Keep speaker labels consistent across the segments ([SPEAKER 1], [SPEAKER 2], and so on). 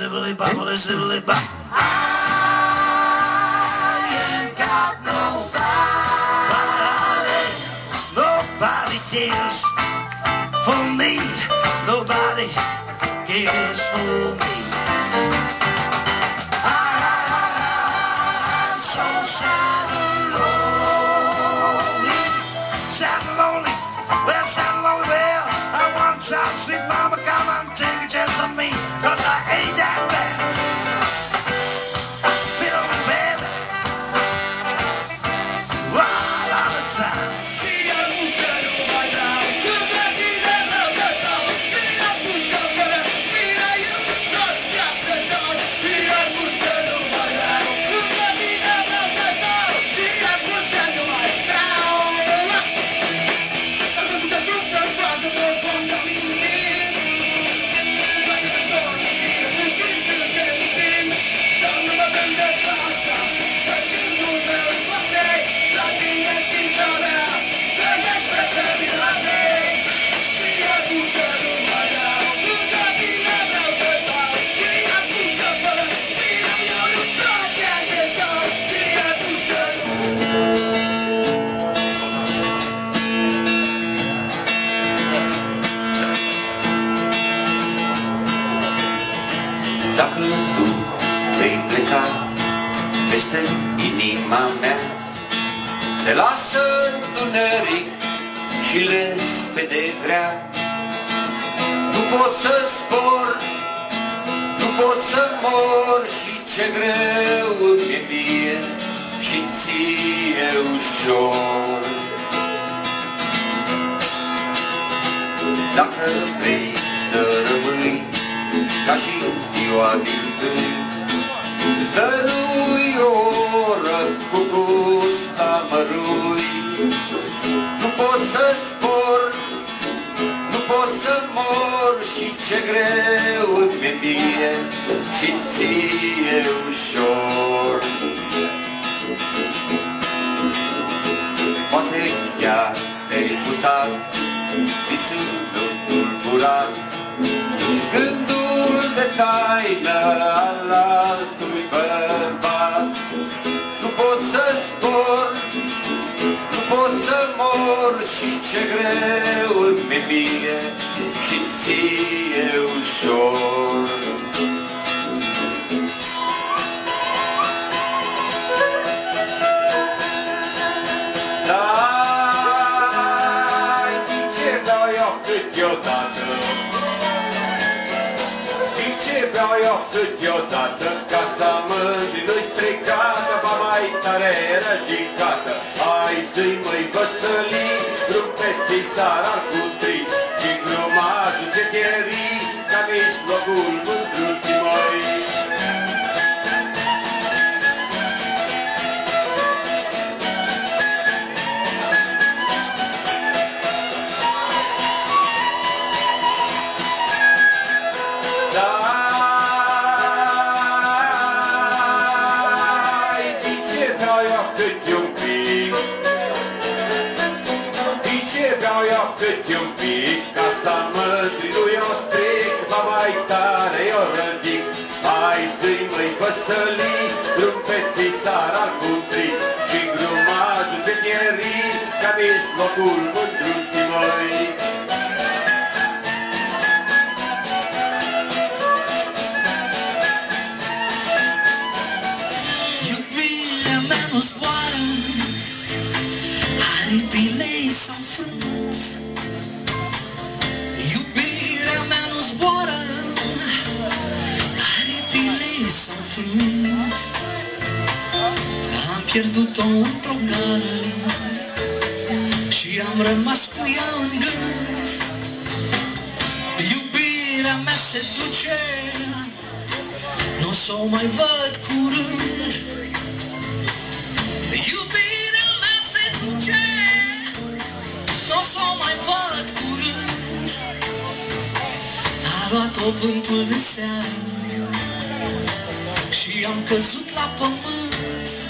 [SPEAKER 1] zibbly, bobbly, zibbly, bop. I ain't got nobody. Nobody cares for me. Nobody cares for me. I'm so sad
[SPEAKER 2] și lespede grea. Nu pot să spor, nu pot să mor și ce greu îmi e mie și ție ușor. Dacă vrei să rămâi ca și în ziua din tâi, îți dărui o oră cu gust amărui. Nu pot să spor, nu pot să mor și ce greu îmi e mie și ție ușor. Poate chiar te-ai putat, visul meu tulburat, Gândul de taină al altui Și ce greu îmi e mie și ție ușor. Dai, din ce beau eu câteodată? Din ce beau eu câteodată? Ca să mândri nu-i stricată Ba mai tare ridicată Hai zi măi văsălii
[SPEAKER 1] sarardı cantar agora. Se duce Nu o să o mai văd curând. Iubirea mea se duce Nu o să o mai văd curând. A luat-o vântul de seară Și am căzut la pământ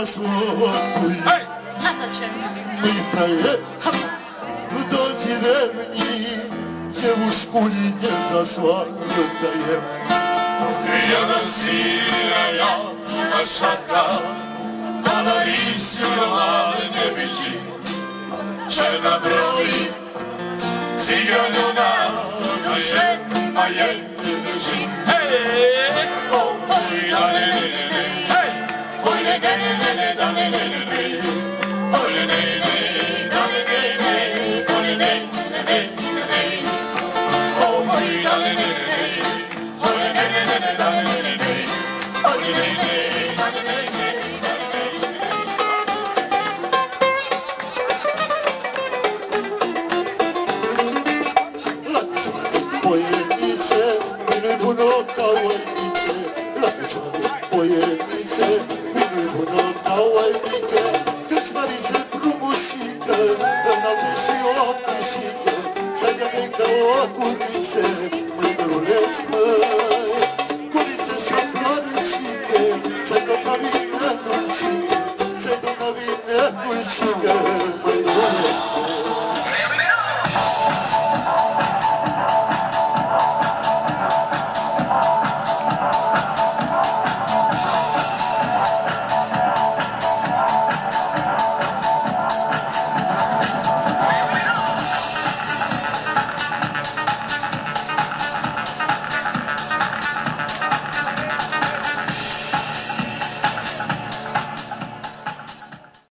[SPEAKER 3] нека свою.
[SPEAKER 1] Ej!
[SPEAKER 4] A zaczem
[SPEAKER 3] Ми проехали до деревни, девушку не засватаем.
[SPEAKER 1] Я сірая лошадка, а на лісі не біжить. Чорнобровий, циганюна, душе моєї лежить. Ей! Ой, ля-ле-ле-ле-ле.
[SPEAKER 3] Pojednice, bili o currice